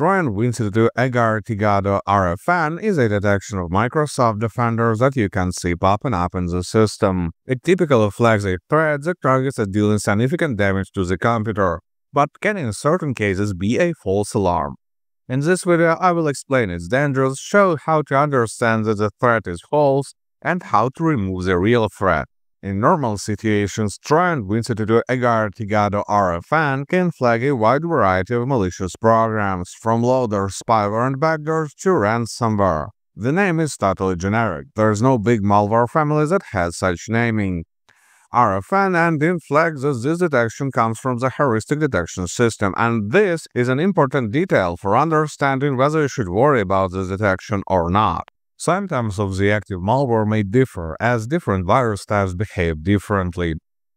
Trojan Win32 Egairtigado RFN is a detection of Microsoft Defender that you can see popping up in the system. It typically flags a threat that targets at dealing significant damage to the computer, but can in certain cases be a false alarm. In this video, I will explain its dangers, show how to understand that the threat is false, and how to remove the real threat. In normal situations, Trojan Win32 Egairtigado RFN can flag a wide variety of malicious programs, from loaders, spyware and backdoors to ransomware. The name is totally generic, there's no big malware family that has such naming. RFN and in flags as this detection comes from the heuristic detection system, and this is an important detail for understanding whether you should worry about this detection or not. Symptoms of the active malware may differ as different virus types behave differently.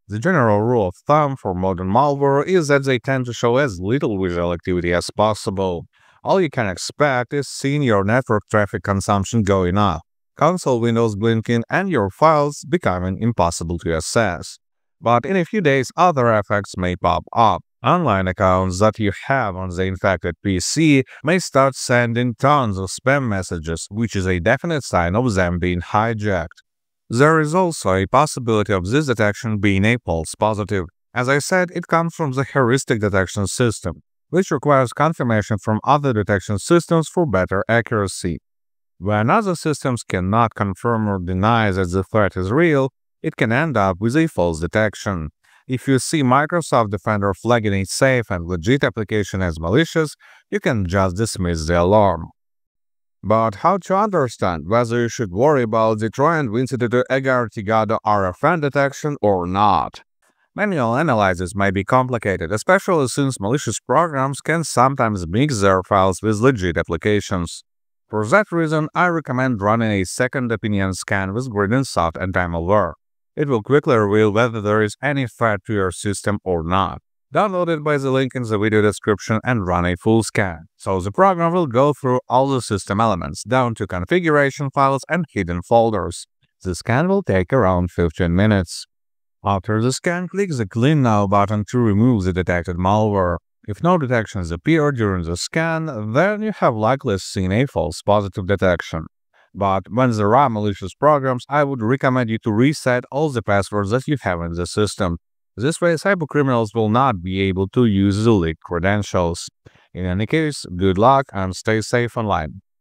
The general rule of thumb for modern malware is that they tend to show as little visual activity as possible. All you can expect is seeing your network traffic consumption going up, console windows blinking, and your files becoming impossible to access. But in a few days, other effects may pop up. Online accounts that you have on the infected PC may start sending tons of spam messages, which is a definite sign of them being hijacked. There is also a possibility of this detection being a false positive. As I said, it comes from the heuristic detection system, which requires confirmation from other detection systems for better accuracy. When other systems cannot confirm or deny that the threat is real, it can end up with a false detection. If you see Microsoft Defender flagging a safe and legit application as malicious, you can just dismiss the alarm. But how to understand whether you should worry about the Trojan Win32 Egairtigado RFN detection or not? Manual analysis may be complicated, especially since malicious programs can sometimes mix their files with legit applications. For that reason, I recommend running a second opinion scan with Gridinsoft Anti-Malware. It will quickly reveal whether there is any threat to your system or not. Download it by the link in the video description and run a full scan. So the program will go through all the system elements, down to configuration files and hidden folders. The scan will take around 15 minutes. After the scan, click the Clean Now button to remove the detected malware. If no detections appear during the scan, then you have likely seen a false positive detection. But when there are malicious programs, I would recommend you to reset all the passwords that you have in the system. This way, cybercriminals will not be able to use the leaked credentials. In any case, good luck and stay safe online.